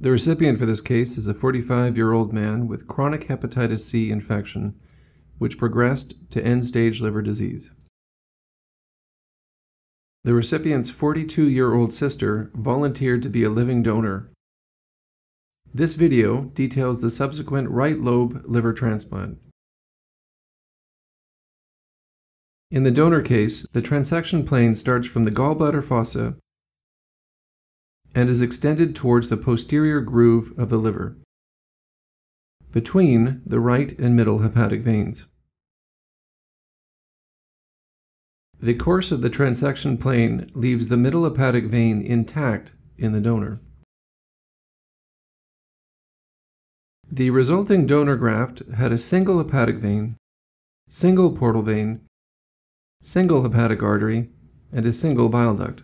The recipient for this case is a 45 year old man with chronic hepatitis C infection, which progressed to end stage liver disease. The recipient's 42 year old sister volunteered to be a living donor. This video details the subsequent right lobe liver transplant. In the donor case, the transection plane starts from the gallbladder fossa and is extended towards the posterior groove of the liver, between the right and middle hepatic veins. The course of the transection plane leaves the middle hepatic vein intact in the donor. The resulting donor graft had a single hepatic vein, single portal vein, single hepatic artery, and a single bile duct.